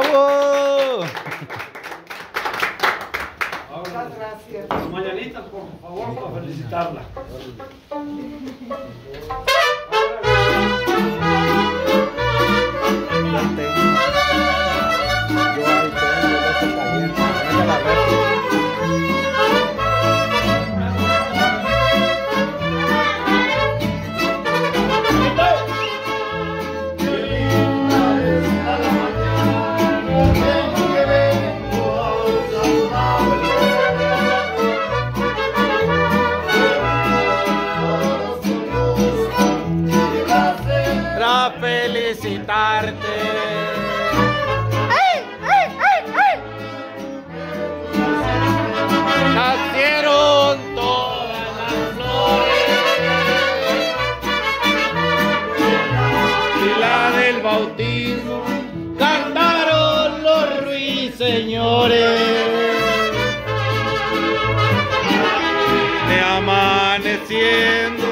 ¡Bravo! Muchas gracias. Mañanitas, por favor, para felicitarla. amaneciendo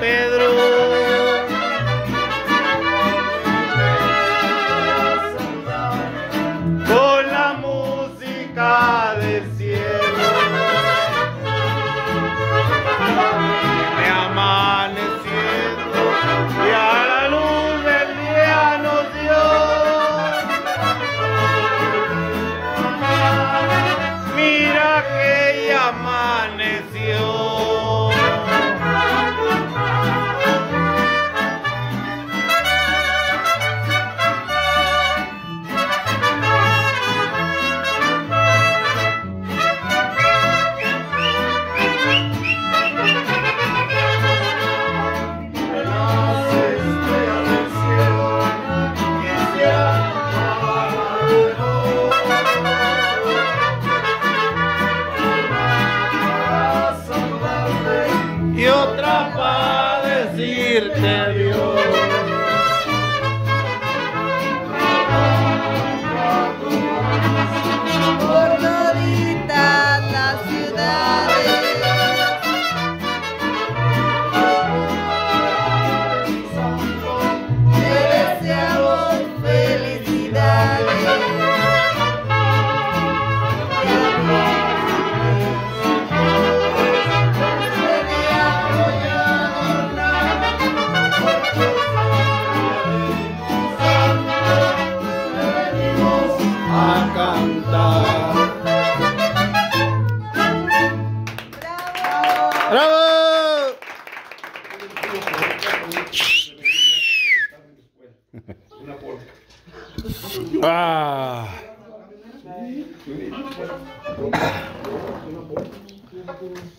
Pedro. get it, Tim. Cantar. ¡Bravo! Una. Ah.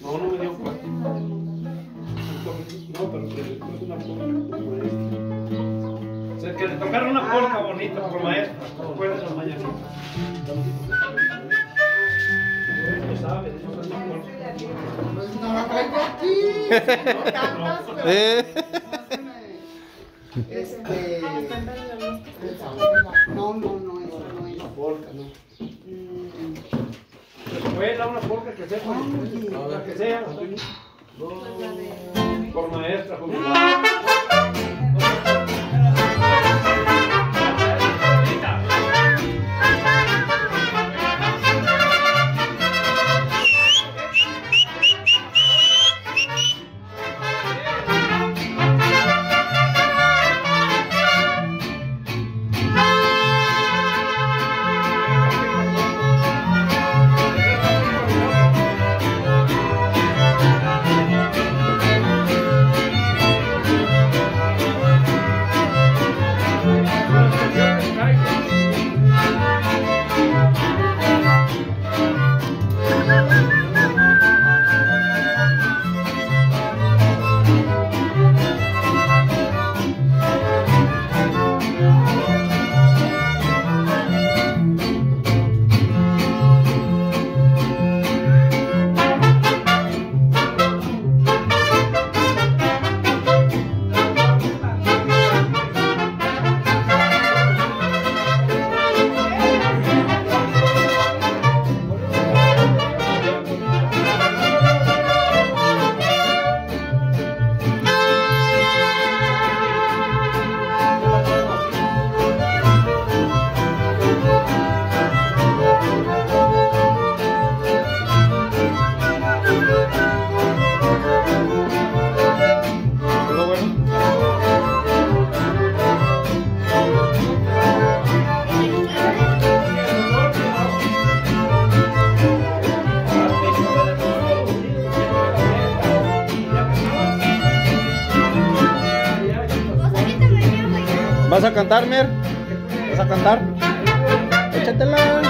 No, no me dio cuenta. No, pero después una sea, que le tocaron una polka bonita por maestra. Recuerden las mañanitas. No la traigo aquí. Este. No, no, no, eso no es. Polka, ¿no? Mm, Escuela, una polka que sea. Oye. La que sea. Por maestra. Todo ¿Vas a cantar, Mer? ¿Vas a cantar? Échatela.